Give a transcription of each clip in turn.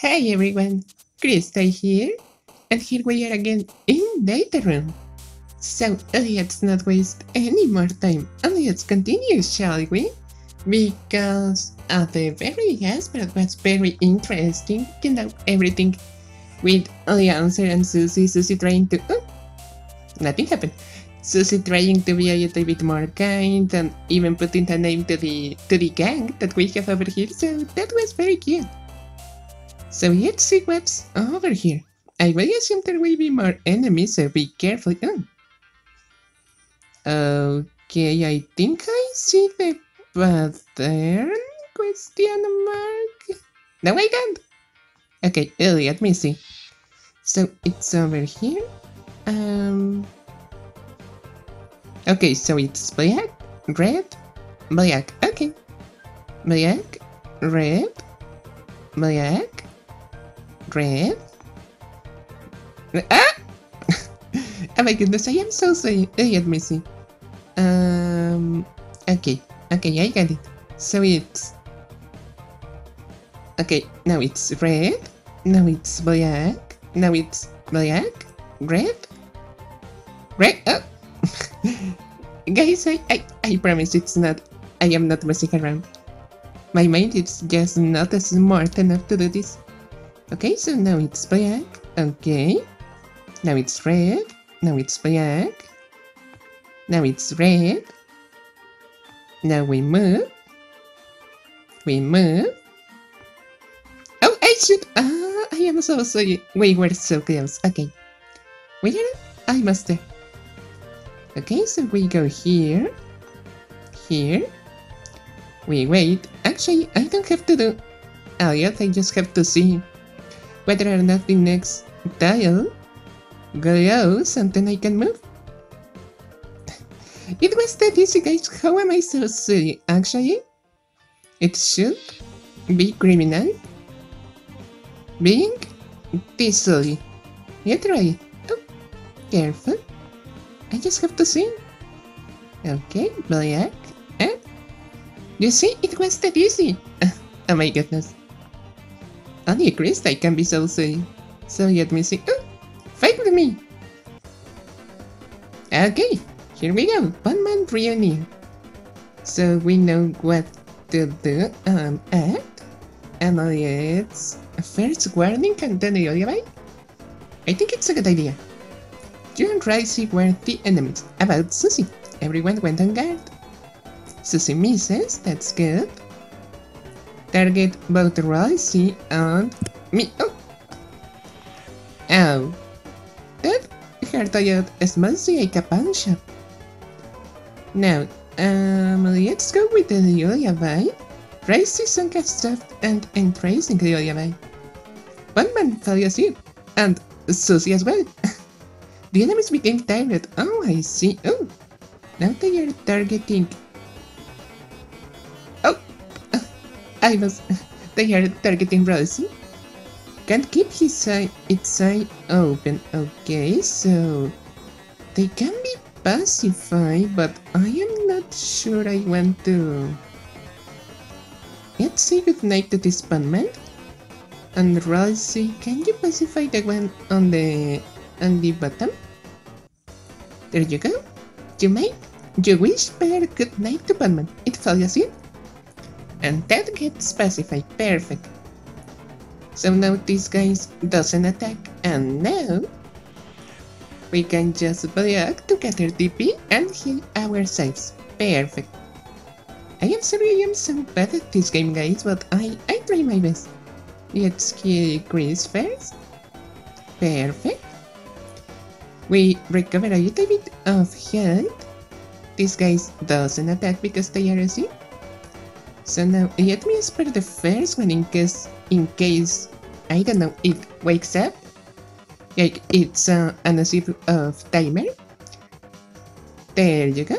Hey everyone, Krista here, and here we are again in Deltarune. So let's not waste any more time and let's continue, shall we? Because at the very last part was very interesting, you know, everything with Lancer and Susie, Susie trying to... Oh, nothing happened. Susie trying to be a little bit more kind and even putting a name to the to the gang that we have over here, so that was very cute. So let's see what's over here. I will assume there will be more enemies, so be careful. Oh. Okay, I think I see the pattern? Question mark? No, I don't. Okay, let me see. So it's over here. Um. Okay, so it's black, red, black. Okay, black, red, black, red. Ah! oh my goodness, I am so sorry. Let me see. Um. Okay. Okay, I got it. So it's. Okay, now it's red. Now it's black. Now it's black. Red. Red. Oh. Guys, I, I, I promise it's not. I am not messing around. My mind is just not smart enough to do this. Okay, so now it's black. Okay. Now it's red. Now it's black. Now it's red. Now we move. We move. Oh, I should. Ah, I am so sorry. We were so close. Okay. Where? I must. Okay, so we go here. Here. We wait. Actually, I don't have to do Elliot. I just have to see whether or not the next dial glows and then I can move. It was that easy, guys. How am I so silly? Actually, it should be criminal being this silly. You try. Oh, careful. I just have to see. Okay, black. Eh? You see, it was that easy. oh my goodness. Only a Krista can be so silly. So let me see. Oh, fight with me. Okay, here we go. One man reunion. So we know what to do um, at. And it's first warning and then the other way. I think it's a good idea. You and Ralsei were the enemies. About Susie, everyone went on guard. Susie misses, that's good. Target both Ralsei and me. Oh! Ow. That hurt a lot, especially like a. Now, um, let's go with the lullaby. Ralsei sung a soft and entrancing lullaby. Ponman fell asleep, and Susie as well. The enemies became tired. Oh, I see. Oh, now they are targeting. I was. They are targeting Rosie. Can't keep his eye, its eye open. Okay, so they can be pacified, but I am not sure I want to. Let's say goodnight to this man. And Rosie, can you pacify the one on the on the bottom. There you go. You may. You whisper good night to Batman. It fell asleep. And that gets specified Perfect. So now this guy doesn't attack. And now we can just block to gather TP and heal ourselves. Perfect. I am sorry I am so bad at this game guys, but I, I try my best. Let's kill Kris first. Perfect. We recover a little bit of health. This guy doesn't attack because they are asleep. So now let me spare the first one in case, in case, I don't know, it wakes up. Like it's uh, an asleep of timer. There you go.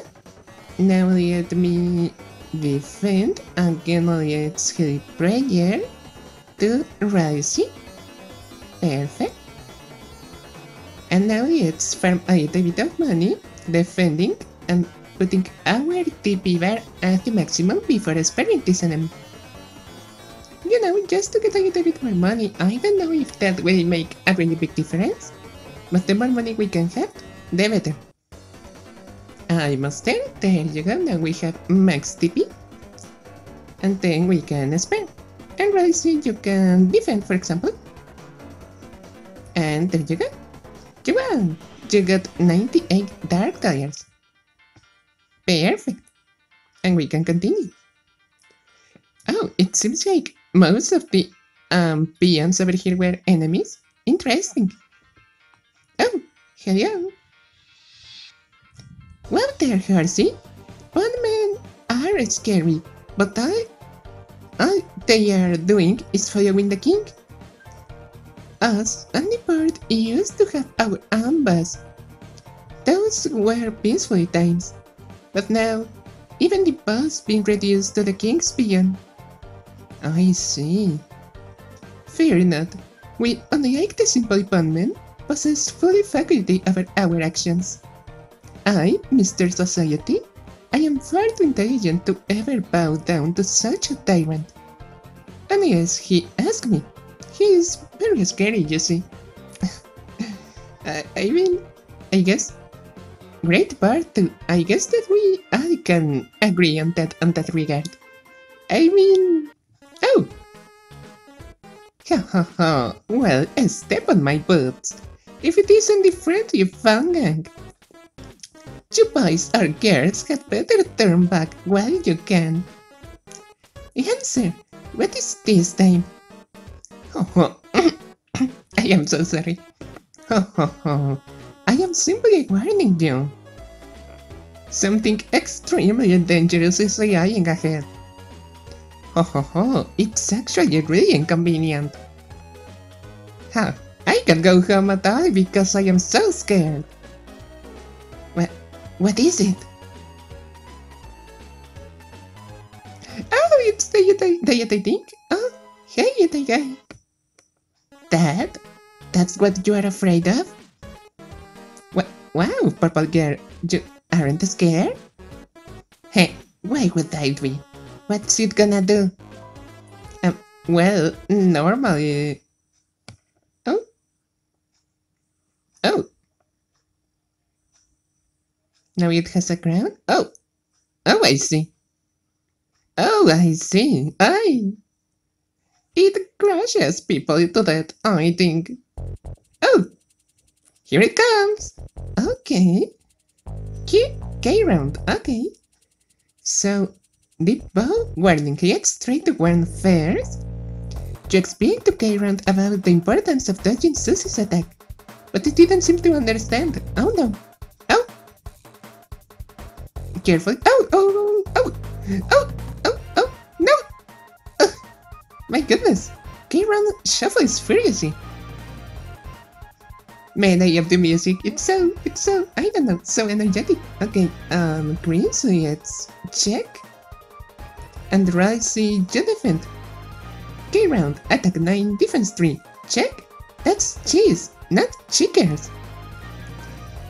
Now let me defend again let's hit prayer to Rising. Perfect. And now let's farm a little bit of money, defending and putting our TP bar at the maximum before enemy. You know, just to get a little bit more money. I don't know if that will make a really big difference, but the more money we can have, the better. I must there, there you go, now we have max TP. And then we can spare. And Rising you can defend, for example. And there you go. You won! You got 98 Dark Tires. Perfect. And we can continue. Oh, it seems like most of the um, peons over here were enemies. Interesting. Oh, hello. Well there, Hersey. One men are scary, but I, all they are doing is following the king. Us and the bird used to have our bus. Those were peaceful times, but now even the bus being reduced to the king's peon. I see. Fear not, we, unlike the simple bondmen, possess full faculty over our actions. I, Mr. Society, I am far too intelligent to ever bow down to such a tyrant. Unless he asks me. He is very scary, you see. I, I mean, I guess great part too. I guess that we I can agree on that on that regard. I mean, oh, ha ha ha. Well, a step on my boots. If it isn't the friendly fun gang, you boys or girls had better turn back while you can. Answer, what is this time? Oh, I am so sorry. I am simply warning you. Something extremely dangerous is lying ahead. Ho ho ho, it's actually really inconvenient. Huh, I can go home at all because I am so scared. What, What is it? Oh, it's the Yeti, the thing? Oh, hey Yeti guy. That? That's what you are afraid of? Wow, Purple Girl, you aren't scared? Hey, why would I be? What's it gonna do? Um, well, normally... Oh? Oh, now it has a crown? Oh! Oh, I see. Oh, I see. I. It crushes people into that, I think. Oh! Here it comes! Okay. K, K round, okay. So, the bow warning get straight to one first. You explained to K round about the importance of dodging Susie's attack, but it didn't seem to understand. Oh no. Oh. Carefully. Oh, oh, oh, oh, oh, oh, no! Uh, my goodness. K-Round shuffle is furiously. Man, I love the music. It's so, it's so, I don't know, so energetic. Okay, um, green, so let's check. And right, see, you defend. K-Round, attack 9, defense 3. Check. That's cheese, not chickens.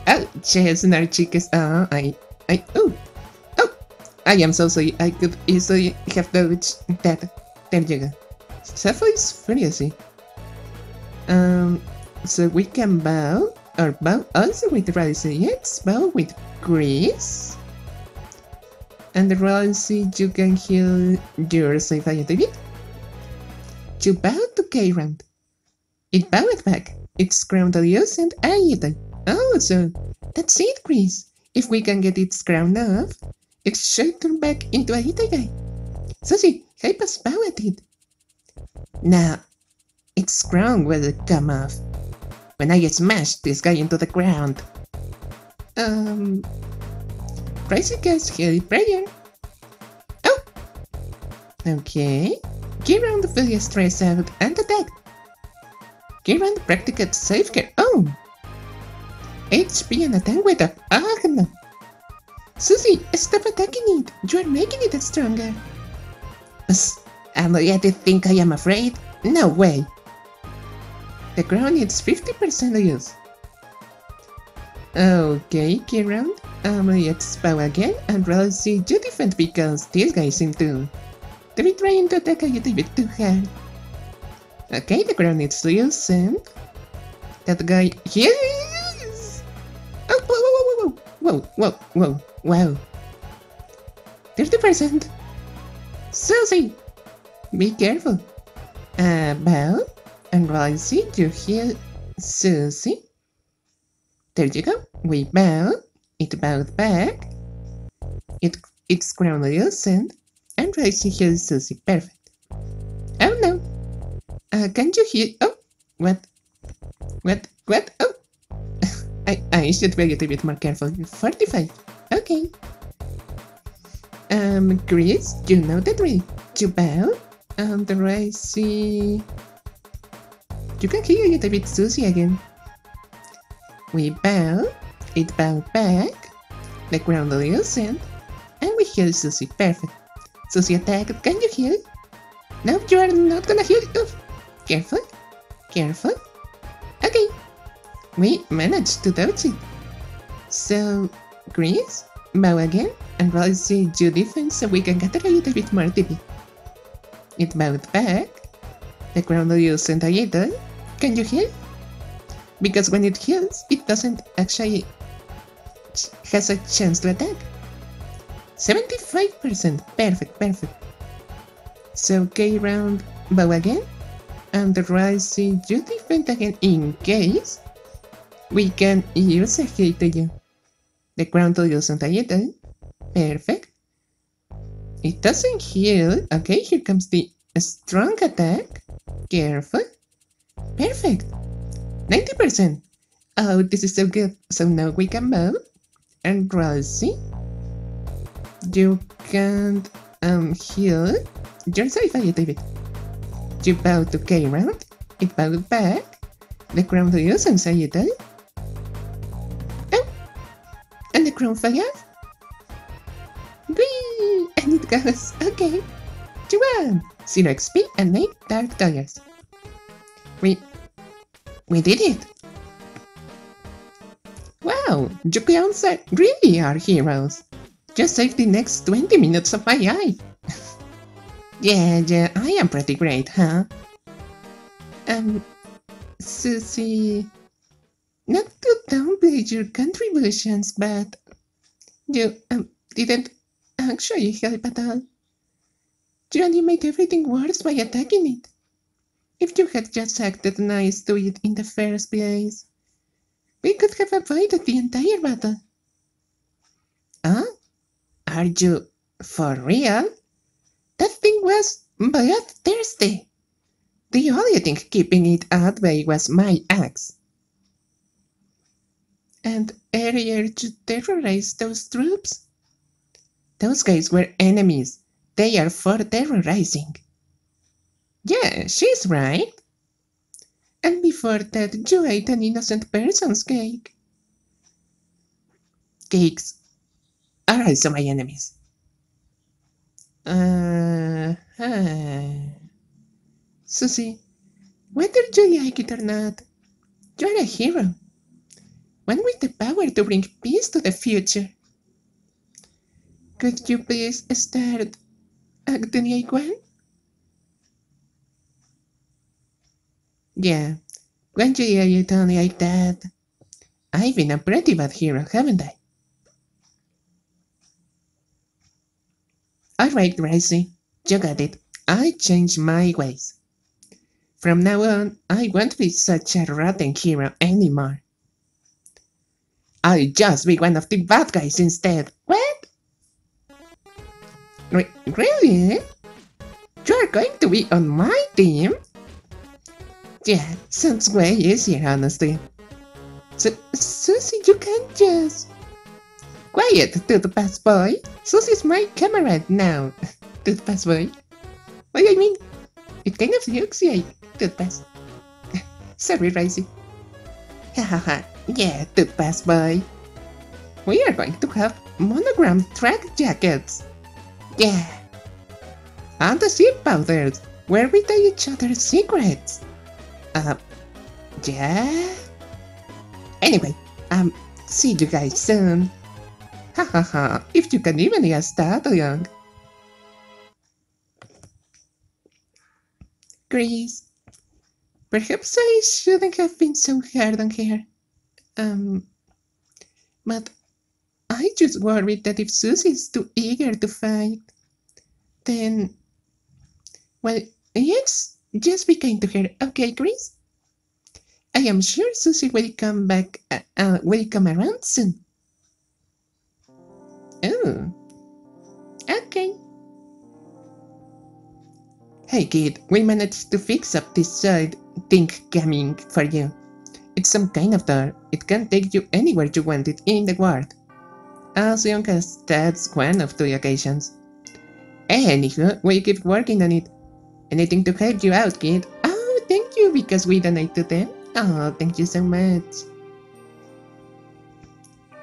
Oh, cheese, not chickens. Uh, I I oh oh I am so sorry. I could easily have dodged that. There you go. Sapphire is furiously. Um, so we can bow or bow also with. Yes, bow with Kris. And Ralsei, you can heal yourself a little bit. You bow to K-Round. It bowed back. Ground use and eat Oh, so that's it, Kris. If we can get its crown off, it should turn back into a Itagai. Susie, help us bow at it. Now, its crown will come off when I smash this guy into the ground. Um, Crazy Cat's Heavy Prayer. Oh! Okay. Get around the fully stress out and attack. Get around the practical safe care. Oh! HP and attack with a Agna. Susie, stop attacking it. You are making it stronger. And yet you think I am afraid? No way. The ground needs 50% use. Okay, Kieran. Um, let's spell again and roll see you defend because these guys seem to, to be trying to attack a little bit too hard. Okay, the ground needs is loosened. That guy, yes! Oh, whoa, whoa, whoa, whoa, whoa, whoa, whoa, wow. 30%. Susie, be careful. Uh, And Rosie, you hear Susie? There you go. We bow. It bowed back. It its crown loosened, and Rosie hears Susie. Perfect. Oh no. Uh, can you hear? Oh, what? What? What? Oh. I I should be a little bit more careful. Forty-five. Okay. Um, Kris, you know the drill. You bow, and Rosie. You can hear it a bit Susie again. We bow, it bowed back, the ground loosened, and we hear Susie. Perfect. Susie attacked. Can you hear? No, you are not gonna hear it. Careful, careful. Okay, we managed to dodge it. So, Kris, bow again, and Rosie do defense so we can get a little bit more TP. It bowed back. The ground loosened a little. Can you hear? because when it heals, it doesn't actually has a chance to attack. 75%, perfect, perfect. So K round bow again, and the rising you defend again in case we can use a hit again. The ground doesn't hit perfect. It doesn't heal, okay, here comes the strong attack, careful, perfect. 90%! Oh, this is so good. So now we can move. And Rosie, you can't um, heal. You're safe, David. You bow to K round. It bowed back. The crown to you, Sayita. Oh! And the crown fell off. Whee! And it goes, okay. You won! Zero XP and 8 dark dollars. We we did it! Wow, and Set really are heroes. Just saved the next 20 minutes of my life. yeah, yeah, I am pretty great, huh? Um, Susie, not to downplay your contributions, but you um, didn't actually help at all. You only made everything worse by attacking it. If you had just acted nice to it in the first place, we could have avoided the entire battle. Huh? Are you for real? That thing was bloodthirsty. The only thing keeping it at bay was my axe. And earlier you terrorized those troops? Those guys were enemies. They are for terrorizing. Yeah, she's right. And before that, you ate an innocent person's cake. Cakes are also my enemies. Uh, uh. Susie, whether you like it or not, you're a hero. One with the power to bring peace to the future. Could you please start acting like one? Yeah, when you hear you tell me like that, I've been a pretty bad hero, haven't I? Alright, Gracie, you got it. I changed my ways. From now on, I won't be such a rotten hero anymore. I'll just be one of the bad guys instead. What? Re really? You're going to be on my team? Yeah, sounds way easier, honestly. So, Susie, you can't just... Quiet, best boy. Susie's my comrade now. toothpaste boy. What do I mean? It kind of looks like toothpaste. Sorry, Ralsei. Hahaha, yeah, toothpaste boy. We are going to have monogram track jackets. Yeah. And the seed powders, where we tell each other secrets. Uh, yeah? Anyway, um, see you guys soon. Ha ha ha, if you can even that young. Kris, Perhaps I shouldn't have been so hard on her. Um, but I just worried that if Susie is too eager to fight, then, well, yes, just be kind to her, okay, Kris? I am sure Susie will come back, uh, uh, will come around soon. Oh, okay. Hey kid, we managed to fix up this side thing coming for you. It's some kind of door. It can take you anywhere you want it in the world. As long as that's one of the occasions. Anywho, we keep working on it. Anything to help you out, kid. Oh, thank you, because we donate to them. Oh, thank you so much.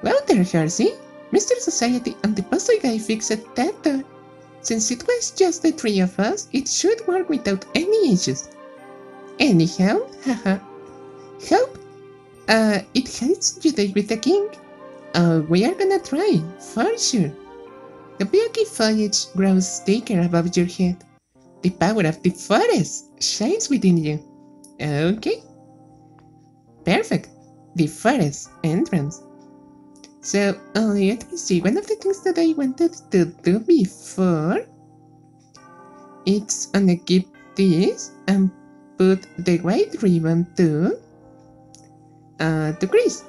Well there, Hersey. Mr. Society and the puzzle guy fixed that. Since it was just the three of us, it should work without any issues. Anyhow, haha. Hope uh, it helps you date with the king. Uh, we are gonna try, for sure. The bulky foliage grows thicker above your head. The power of the forest shines within you. Okay. Perfect. The forest entrance. So, uh, let me see. One of the things that I wanted to do before, it's gonna keep this and put the white ribbon to, uh, to Kris.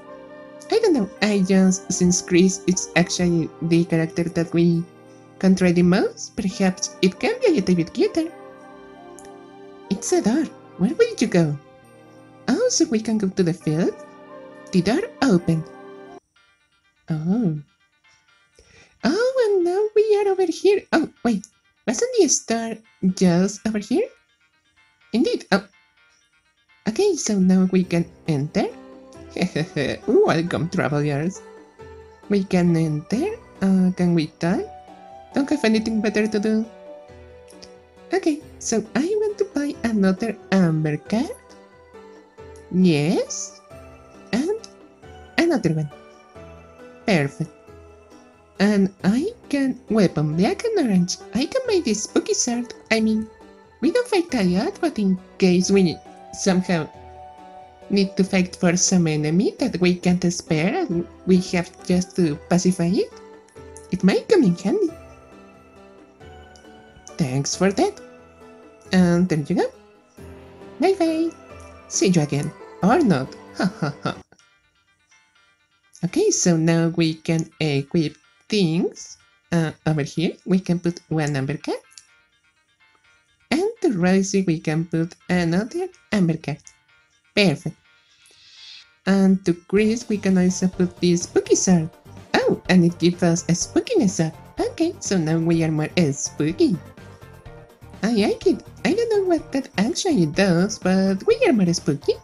I don't know, I just, since Kris is actually the character that we can try the most, perhaps it can be a little bit cuter. It's a door. Where will you go? Oh, so we can go to the field? The door opened. Oh. Oh, and now we are over here. Oh, wait. Wasn't the star just over here? Indeed. Oh. Okay, so now we can enter. Welcome, travelers. We can enter. Uh, can we die? Don't have anything better to do. Okay, so I want to buy another amber card. Yes. And another one. Perfect. And I can weapon black and orange. I can make this spooky sword. I mean, we don't fight a lot, but in case we somehow need to fight for some enemy that we can't spare and we have just to pacify it, it might come in handy. Thanks for that. And there you go. Bye bye. See you again. Or not. Okay, so now we can equip things. Uh, over here, we can put one amber card. And to Rosie, we can put another amber card. Perfect. And to Kris, we can also put this spooky sword. Oh, and it gives us a spookiness up. Okay, so now we are more spooky. I like it. I don't know what that actually does, but we are more spooky.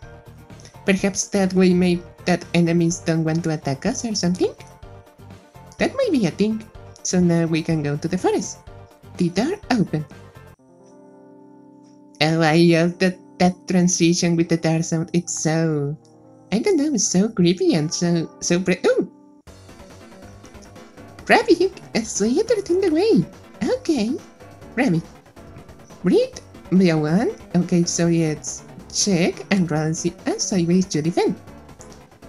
Perhaps that will make that enemies don't want to attack us or something? That might be a thing. So now we can go to the forest. The door open. Oh, I love that, that transition with the door sound. It's so... I don't know, it's so creepy and so... so pre- Oh! Rabbit, so you in the way. Okay. Rabbit. Read the one. Okay, so it's check and roll the sideways to defend.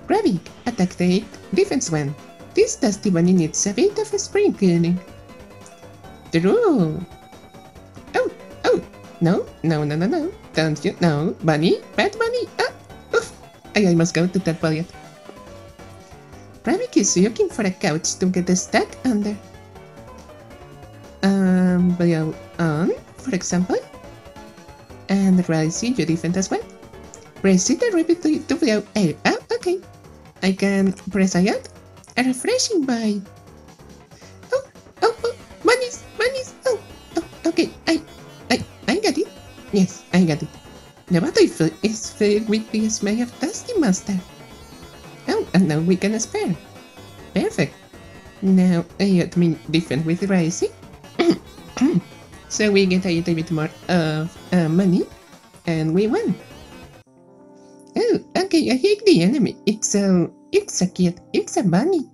Gravik, attack 8, defense 1. This dusty bunny needs a bit of a spring cleaning. True. Oh, oh, no, no, no, no, no. Don't you, no, bunny, bad bunny. Ah, oof. I must go to that toilet. Gravik is looking for a couch to get stuck under. Um, below on, for example. And rising your defense as well. Press it and repeat to, to air. Oh, eh, ah, okay. I can press a yacht. A refreshing bite. Oh, oh, oh, bunnies, bunnies. Oh, oh, okay. I, I, I got it. Yes, I got it. The bottle is filled with the smell of Dusty Master. Oh, and now we can spare. Perfect. Now I got me different with Rising. So we get a little bit more of uh, money, and we won. Oh, okay, I hate the enemy. It's a, it's a kid. It's a bunny.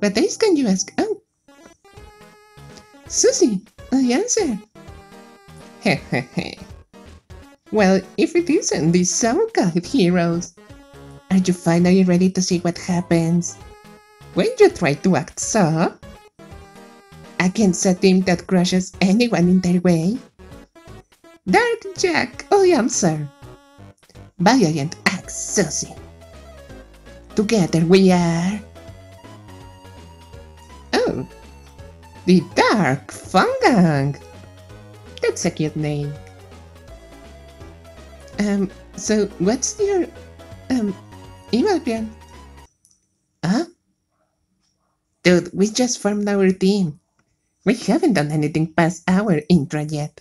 What else can you ask? Oh. Susie, I answer. Well, if it isn't these so-called heroes, are you finally ready to see what happens when you try to act so? Against a team that crushes anyone in their way? Dark Jack, oh yeah, sir. Valiant Axe Susie. Together we are... Oh, the Dark Fungang. That's a cute name. Um, so what's your, um, email plan? Huh? Dude, we just formed our team. We haven't done anything past our intro yet.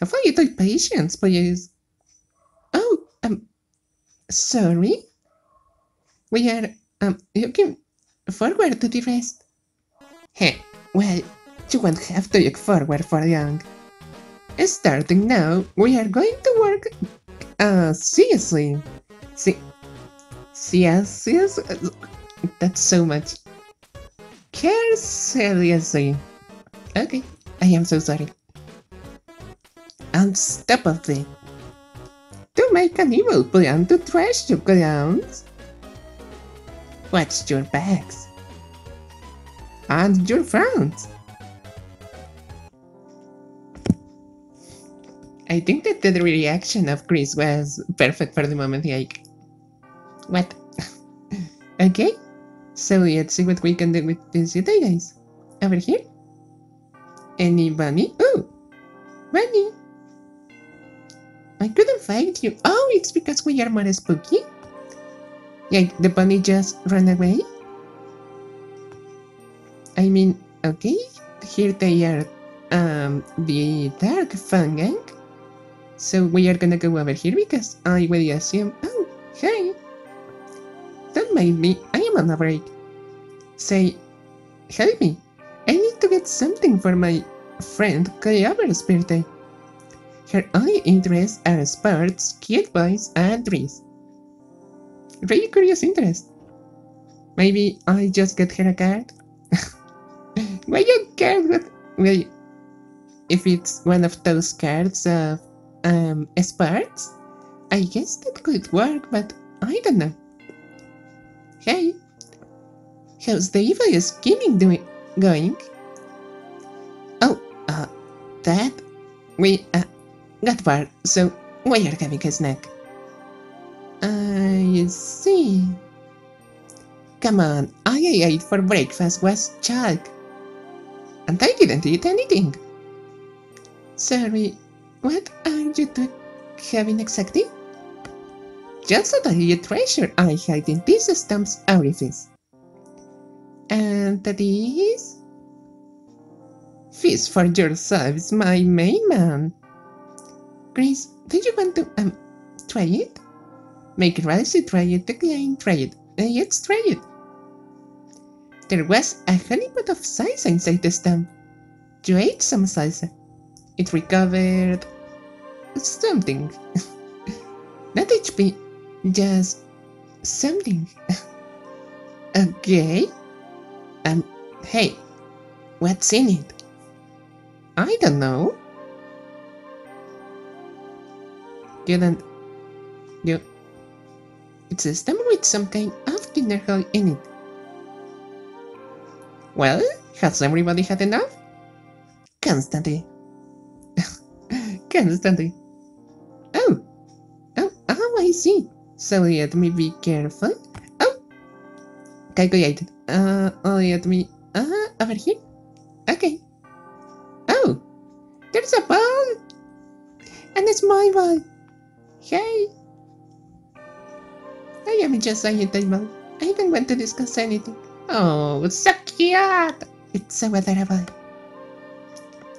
Have a little patience, please. Oh, um, sorry. We are, um, looking forward to the rest. Hey, well, you won't have to look forward for long. Starting now, we are going to work, uh, seriously. See, yes, yes, that's so much. Care seriously. Okay, I am so sorry. It, to make an evil plan to trash you clowns. Watch your backs. And your fronts. I think that the reaction of Kris was perfect for the moment, like, what? okay, so let's see what we can do with this today, guys. Over here. Any bunny? Oh, bunny. I couldn't find you. Oh, it's because we are more spooky? Like, the bunny just ran away? I mean, okay, here they are, um, the Dark Fun Gang. So we are gonna go over here because I will assume, oh, hey, don't me, I am on a break. Say, help me, I need to get something for my friend Clover's birthday. Her only interests are sports, cute boys, and trees. Really curious interest. Maybe I just get her a card? Why you care well, if it's one of those cards of um, sports, I guess that could work, but I don't know. Hey, how's the evil scheming doing going? Oh, uh, that we uh, got far, so we are having a snack. I see. Come on, I ate for breakfast was chalk. And I didn't eat anything. Sorry, what are you two having exactly? Just a tiny treasure I hide in this stamp's orifice. And that is... Feast for yourselves, my main man. Kris, do you want to, um, try it? Make Ralsei try it again, try it. Let's try it. There was a honeypot of salsa inside the stamp. You ate some salsa. It recovered something. Not HP, just something. okay. Um, hey, what's in it? I don't know. Don't. You. It's a stem with some kind of mineral in it. Well, has everybody had enough? Constantly. Constantly. Oh! Oh, oh, I see. So let me be careful. Oh! Calculated. Uh, let me... Uh, over here? Okay. Oh! There's a ball! And it's my ball! Hey! I am just a table. I don't want to discuss anything. Oh, so cute! It's so adorable.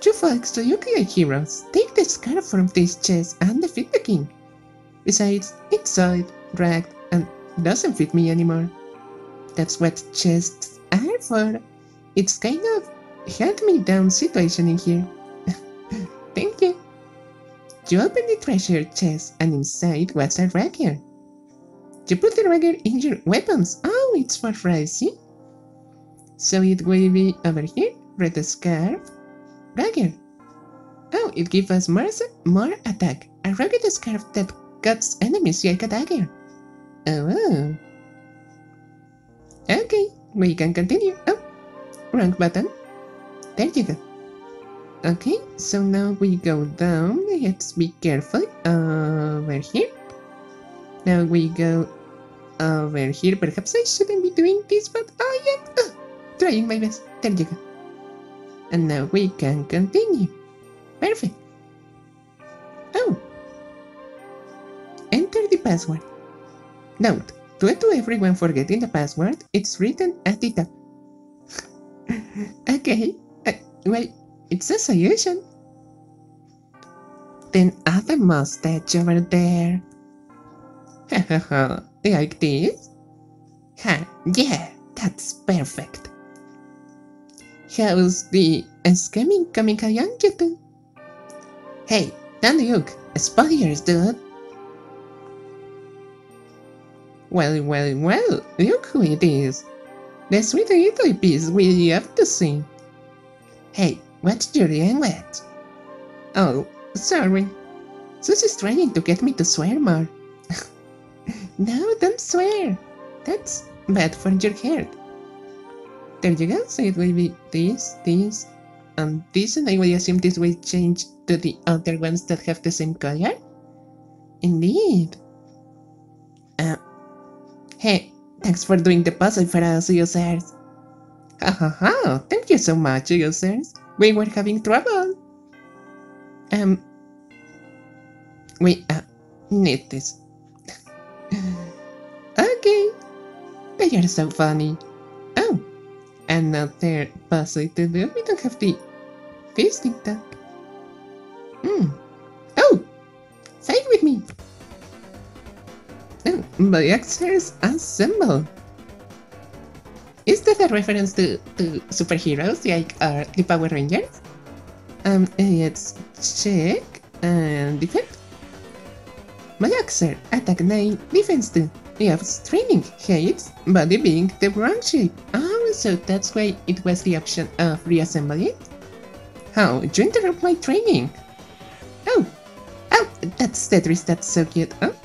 You folks, you create heroes? Take the scarf from this chest and defeat the king. Besides, it's soiled, ragged, and doesn't fit me anymore. That's what chests are for. It's kind of hand-me-down situation in here. Thank you. You open the treasure chest and inside was a rapier. You put the rapier in your weapons. Oh, it's for Ralsei. Eh? So it will be over here, red scarf, rapier. Oh, it gives us more, more attack. A rugged scarf that cuts enemies like a dagger. Oh. Okay, we can continue. Oh, wrong button. There you go. Okay, so now we go down. Let's be careful. Over here. Now we go over here. Perhaps I shouldn't be doing this, but I am uh, trying my best. There you go. And now we can continue. Perfect. Oh. The password. Note, add to everyone forgetting the password, it's written at the top. okay, uh, well, it's a solution. Then add a mustache over there. Ha ha ha! like this? Ha, yeah, that's perfect. How's the scamming coming you? Hey, don't look, spoilers, dude. Well, well, well, look who it is. The sweet little piece we have to see. Hey, what's your language? Oh, sorry. Susie's trying to get me to swear more. no, don't swear. That's bad for your heart. There you go, so it will be this, this, and this, and I will assume this will change to the other ones that have the same color. Indeed. Uh, hey, thanks for doing the puzzle for us, users. Ha ha ha, thank you so much, users. We were having trouble. Um, we uh, need this. okay. They are so funny. Oh, another puzzle to do. We don't have the feasting that. Hmm. Boxers Assemble. Is that a reference to, to superheroes like uh, the Power Rangers? Um, let's check and defend. Malaxer, attack 9, defense 2. Yes, training, hates, body being the wrong shape. Oh, so that's why it was the option of reassembly? How, you interrupt my training? Oh, oh, that's Tetris, that's so cute. Oh,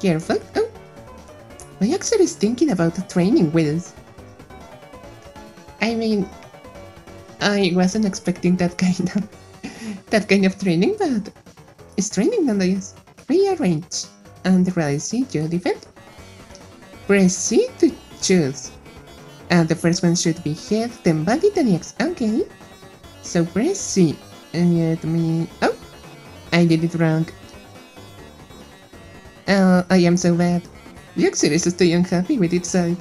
careful, oh. Malaxer is thinking about training wheels. I mean, I wasn't expecting that kind of that kind of training, but it's training nonetheless. Rearrange and release your defend. Press C to choose. And the first one should be head, then body, then X. Okay. So press C and let me. Oh, I did it wrong. Oh, I am so bad. The Exit is still unhappy with its side.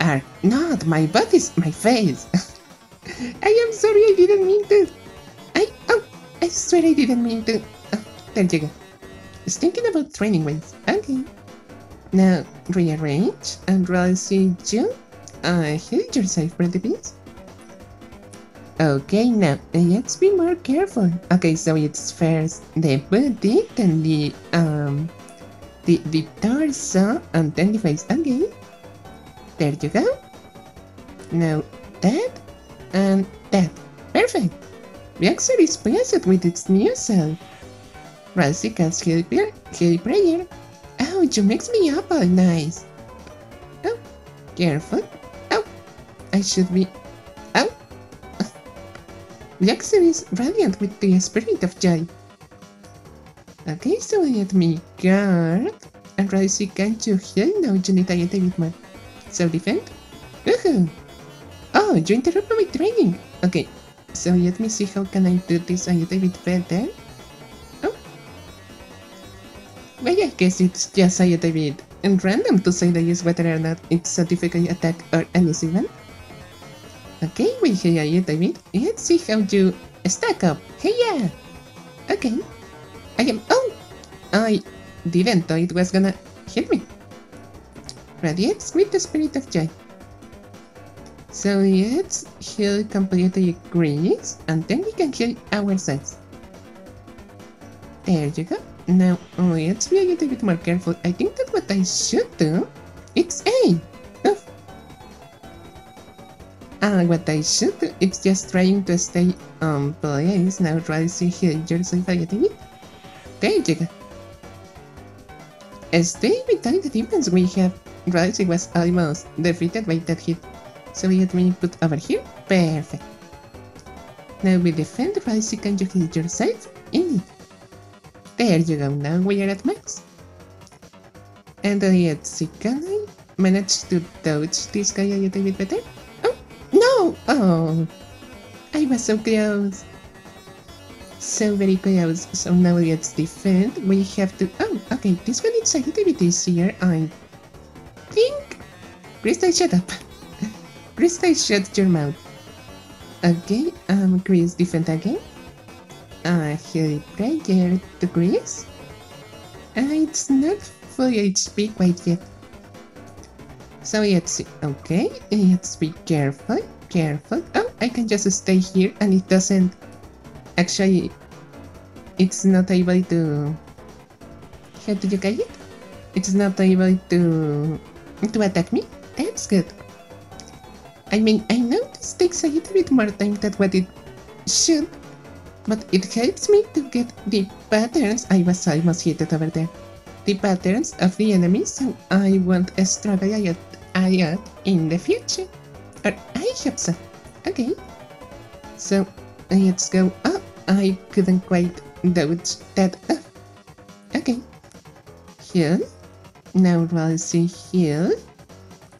Are not my bodies, my face. I am sorry, I didn't mean to. I oh, I swear I didn't mean to. Oh, there you go. It's thinking about training wheels. Okay. Now rearrange and release you. Uh, heal yourself, pretty please. Okay, now let's be more careful. Okay, so it's first the body, then the um, the the torso, and then the face. Okay. There you go. Now that and that. Perfect. Reaxer is pleased with its new self. Ralsei casts Heal Prayer. Oh, you mix me up all nice. Oh, careful. Oh, I should be. Oh. Reaxer is radiant with the spirit of joy. Okay, so let me guard. And Ralsei, can't you heal? No, you need a little bit more. So defend? Woohoo! Oh, you interrupted my training! Okay, so let me see how can I do this a little bit better. Oh. Well, I guess it's just a little bit random to say that is whether or not it's a difficult attack or easy one. Okay, we heal a little bit. Let's see how you stack up. Hey, yeah! Okay. I am- Oh! I didn't thought it was gonna hit me radiates with the spirit of joy. So let's heal completely Grease, and then we can heal ourselves. There you go. Now let's be a little bit more careful. I think that what I should do, it's A. Oof. Uh, what I should do, it's just trying to stay on place. Now try to heal yourself a little bit. There you go. Stay between the defense we have. Ralsei was almost defeated by that hit. So let me put over here. Perfect. Now we defend Ralsei, can you heal yourself? Indeed. There you go, now we are at max. And let's see, can I manage to dodge this guy a little bit better? Oh, no! Oh, I was so close. So very close. So now let's defend. We have to... Oh, okay, this one is a little bit easier, I think. Crystal, shut up. Crystal, shut your mouth. Okay, um, Kris defend again. Uh, heal prayer to Kris. Uh, it's not full HP quite yet. So let's see. Okay, let's be careful, careful. Oh, I can just stay here and it doesn't... Actually, it's not able to... How do you get it? It's not able to... to attack me? That's good. I mean, I know this takes a little bit more time than what it should, but it helps me to get the patterns. I was almost hit it over there. The patterns of the enemies, so I won't struggle a lot, a lot in the future. Or I hope so. Okay. So, let's go. I couldn't quite dodge that. Oh. Okay. Heal. Now Ralsei heal.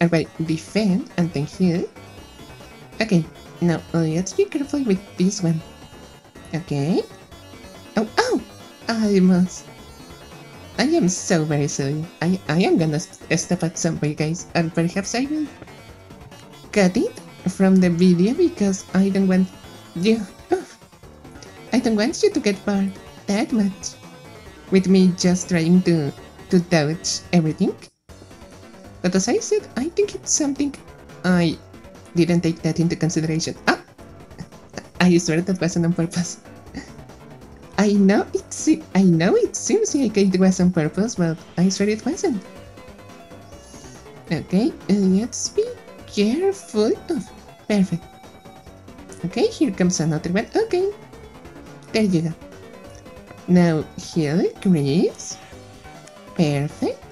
Alright, defend and then heal. Okay, now let's be careful with this one. Okay. Oh, oh! I must. I am so very sorry. I, I am gonna step at some way, guys, and perhaps I will cut it from the video because I don't want you. I don't want you to get bored that much with me just trying to to dodge everything. But as I said, I think it's something I didn't take that into consideration. Ah! I swear that wasn't on purpose. I know it I know it seems like it was on purpose, but I swear it wasn't. Okay, let's be careful. Oh, perfect. Okay, here comes another one. Okay, there you go. Now heal, Kris. Perfect.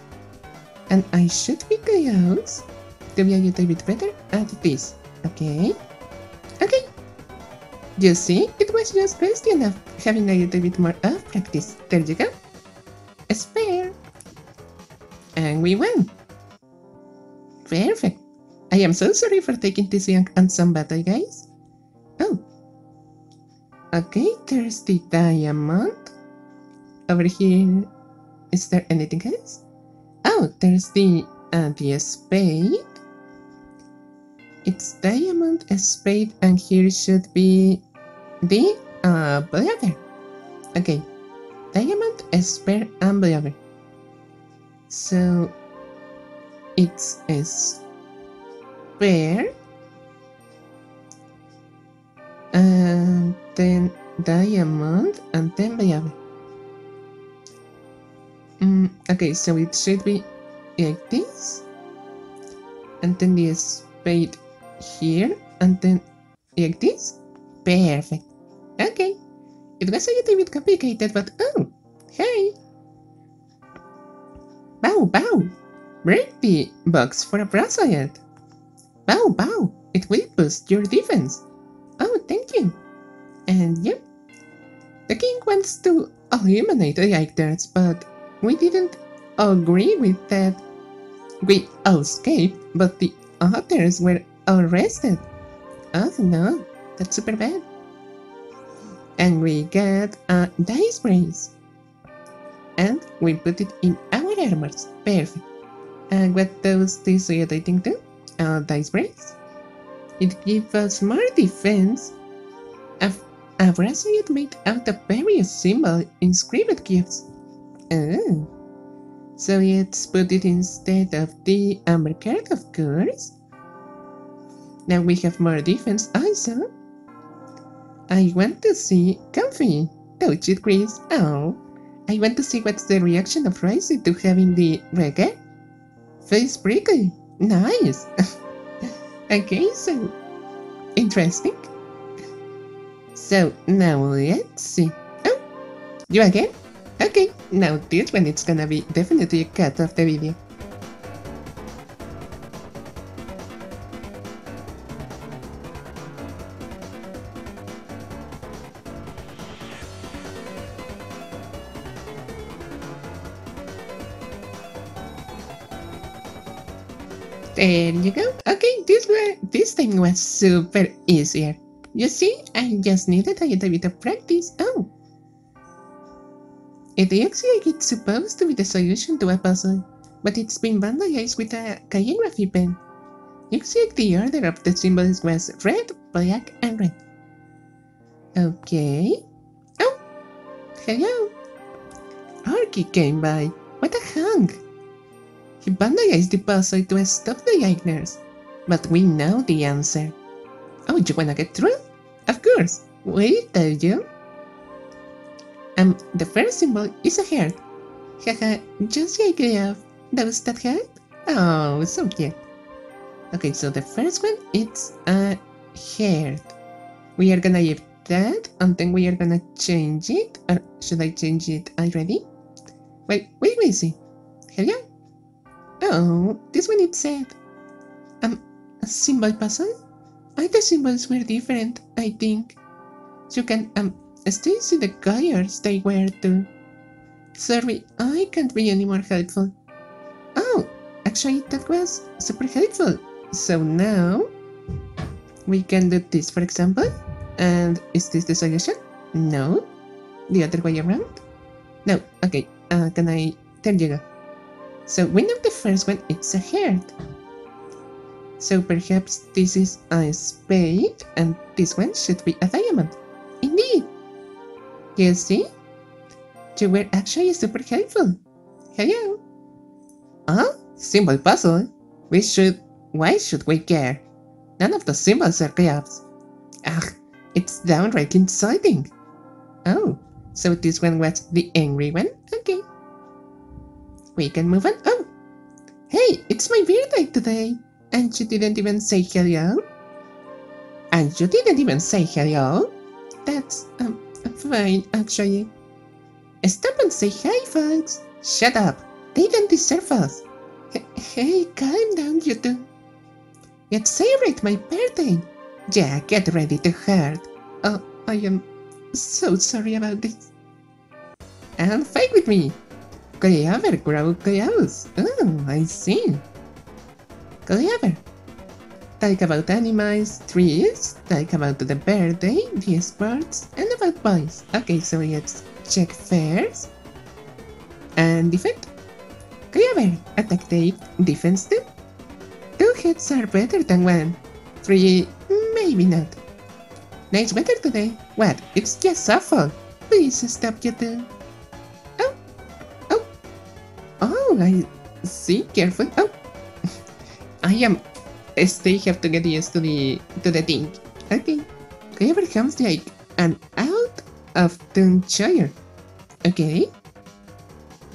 And I should be close to be a little bit better at this. Okay. Okay. You see, it was just question of having a little bit more of practice. There you go. A spare. And we won. Perfect. I am so sorry for taking this young and some battle, guys. Okay, there's the diamond. Over here, is there anything else? Oh, there's the uh, the spade. It's diamond, a spade, and here should be the uh, bladder. Okay, diamond, a spare, and bladder. So it's a spare, and then diamond, and then bladder. Mm, okay, so it should be like this. And then the spade here. And then like this. Perfect. Okay. It was a little bit complicated, but oh, hey. Bow, bow. Break the box for a bracelet. Bow, bow. It will boost your defense. Thank you. And yep. The king wants to eliminate the actors, but we didn't agree with that. We escaped, but the others were arrested. Oh no, that's super bad. And we get a dice brace. And we put it in our armors. Perfect. And what does this thing do? A dice brace? It gives us more defense. A bracelet made out of various symbol inscribed gifts. Oh. So let's put it instead of the amber card, of course. Now we have more defense also. I want to see Comfy. Touch it, Kris. Oh. I want to see what's the reaction of Ralsei to having the reggae. Face prickle. Nice. okay, so interesting. So now let's see. Oh, you again? Okay, now this one it's gonna be definitely a cut of the video. There you go. Okay, this this thing was super easier. You see, I just needed a little bit of practice. Oh. Like it's supposed to be the solution to a puzzle, but it's been vandalized with a calligraphy pen. Looks like the order of the symbols was red, black, and red. Okay. Oh! Hello! Arky came by. What a hunk! He vandalized the puzzle to stop the Eigners. But we know the answer. Oh, you wanna get through? Of course. I tell you? Um, the first symbol is a heart. Haha, just like of those that hurt? Oh, so cute. Okay, so the first one, it's a heart. We are gonna leave that, and then we are gonna change it. Or should I change it already? Wait, wait, wait, see. Hello? Oh, this one it said. Um, a symbol puzzle? I the symbols were different, I think. You can, um, still see the colors they were too. Sorry, I can't be any more helpful. Oh, actually that was super helpful. So now, we can do this for example. And is this the solution? No. The other way around? No, okay, uh, can I, tell you. So we know the first one, it's a heart. So perhaps this is a spade and this one should be a diamond. Indeed. You see? You were actually super helpful. Hello. Ah, huh? Symbol puzzle? We should... Why should we care? None of the symbols are clubs. Ugh, ah, it's downright inciting. Oh, so this one was the angry one? Okay. We can move on. Oh! Hey, it's my birthday today! And you didn't even say hello? And you didn't even say hello? That's, um, fine, actually. Stop and say hi, folks! Shut up! They don't deserve us! Hey, calm down, you two. Let's celebrate my birthday! Yeah, get ready to hurt. Oh, I am so sorry about this. And fight with me! Clover, grow close. Oh, I see. Clover. Talk about animals, trees, talk about the birthday, the sports, and about boys. Okay, so let's check first. And defend. Clover. Attack take, defense two. Two hits are better than one. Three, maybe not. Nice weather today. What? It's just awful. Please stop, you oh. oh! Oh, I see. Careful. Oh, I am. Still have to get used to the to the thing. Okay. Clover comes like an out of chair. Okay.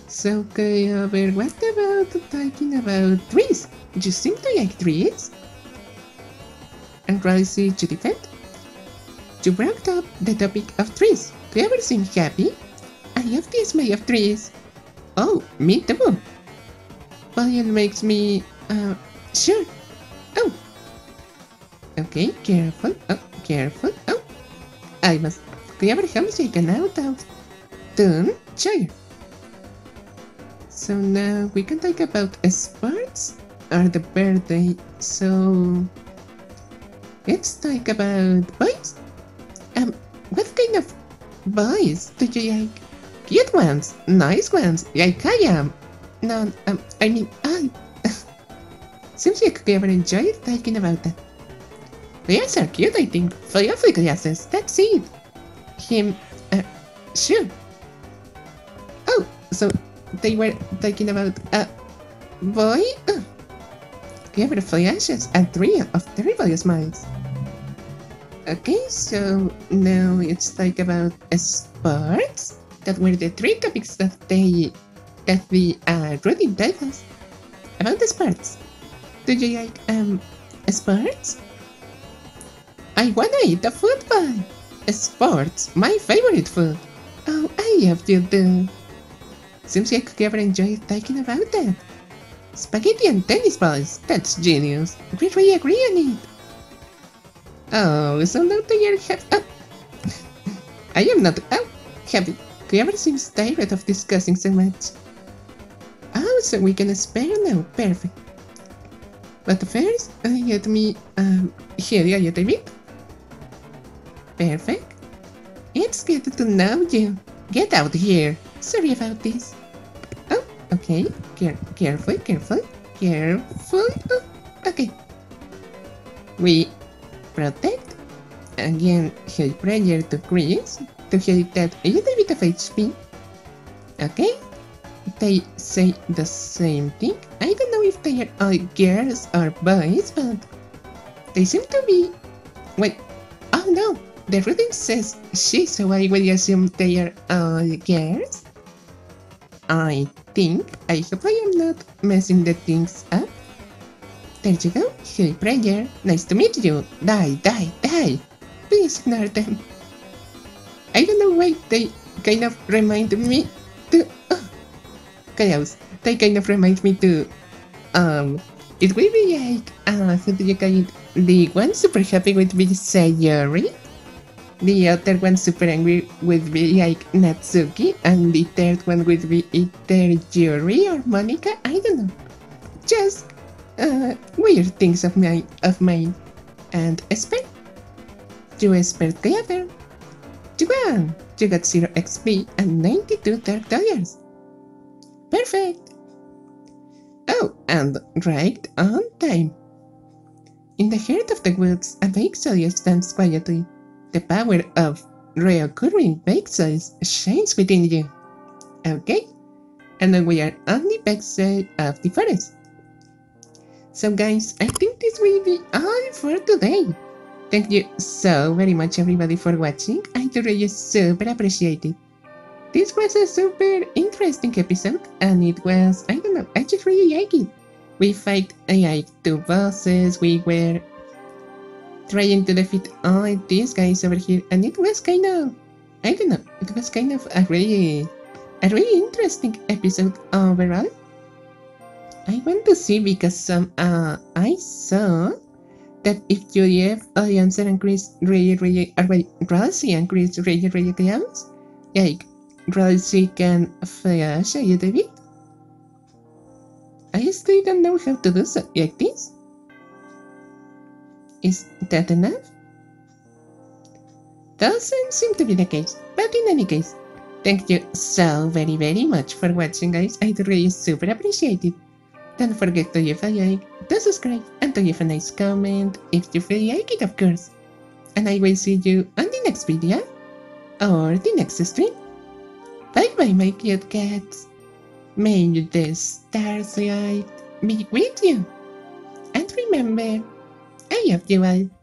So Clover, what about talking about trees? Do You seem to like trees. And Ralsei to defend. You brought up the topic of trees. Clover seemed happy. I love the smell of trees. Oh, me too. Well, it makes me, uh, sure. Oh. Okay, careful. Oh, careful. Oh. I must clever taken out of Done. Sure. So now we can talk about sports or the birthday. So let's talk about boys. Um, what kind of boys do you like? Cute ones, nice ones, like I am. No, um, I mean, I. Seems like ever enjoyed talking about that. Yes, are cute, I think. Fluffy glasses, that's it. Him, uh, sure. Oh, so they were talking about a boy? Oh. Clover flashes and three of terrible smiles. Okay, so now let's talk about sports that were the three topics that they that we are reading titles about the sports. Do you like um sports? I wanna eat the football. Sports, my favorite food. Oh, I love you too. Seems like you ever enjoyed talking about that. Spaghetti and tennis balls, that's genius. We really agree on it. Oh, so now they are happy. Oh. I am not oh, happy. Clover seems tired of discussing so much. Oh, so we can spare now. Perfect. But first, uh, let me um, hear you a little bit. Perfect. It's good to know you. Get out here. Sorry about this. Oh, okay. Care careful, careful, careful. Oh, okay. We protect. Again, heal prayer to Kris to heal that a little bit of HP. Okay. They say the same thing. I don't know if they are all girls or boys, but they seem to be. Wait. Oh no. The reading says she, so I will assume they are all girls. I think, I hope I am not messing the things up. There you go, Hey Prayer, nice to meet you. Die, die, die. Please ignore them. I don't know why they kind of remind me to... They kind of remind me to... Um, it will be like... Uh, how do you call? The one super happy with me Sayori? The other one super angry would be like Natsuki, and the third one would be either Yuri or Monika. I don't know. Just uh, weird things of my of mine. And Esper, you Esper together. You won. You got zero XP and 92 dark dollars. Perfect. Oh, and right on time. In the heart of the woods, a soldier stands quietly. The power of reoccurring backslays shines within you. Okay? And then we are on the backside of the forest. So guys, I think this will be all for today. Thank you so very much everybody for watching. I really super appreciate it. This was a super interesting episode and it was, I don't know, I just really it. We fight like two bosses, we were trying to defeat all these guys over here, and it was kind of, I don't know, it was kind of a really, a really interesting episode overall. I want to see because um, uh, I saw that if you give Audience and Kris really, really, wait, Ralsei and Kris really, really close, like, Can flash a little bit. I still don't know how to do so, like this. Is that enough? Doesn't seem to be the case, but in any case, thank you so very very much for watching guys, I really super appreciate it. Don't forget to leave a like, to subscribe, and to leave a nice comment if you feel like it of course. And I will see you on the next video, or the next stream. Bye bye my cute cats. May the stars light be with you. And remember, I love you all.